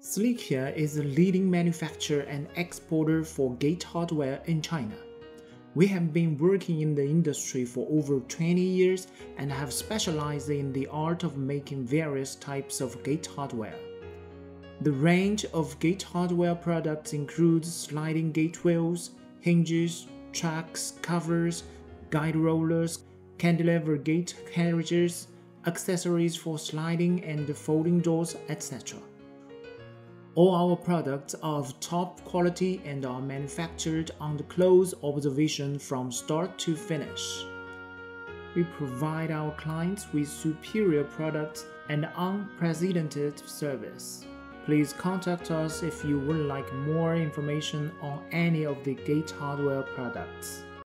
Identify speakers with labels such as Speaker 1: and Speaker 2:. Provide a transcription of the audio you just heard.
Speaker 1: Sleekea is a leading manufacturer and exporter for gate hardware in China. We have been working in the industry for over 20 years and have specialized in the art of making various types of gate hardware. The range of gate hardware products includes sliding gate wheels, hinges, tracks, covers, guide rollers, cantilever gate carriages, accessories for sliding and folding doors, etc. All our products are of top quality and are manufactured under close observation from start to finish. We provide our clients with superior products and unprecedented service. Please contact us if you would like more information on any of the Gate hardware products.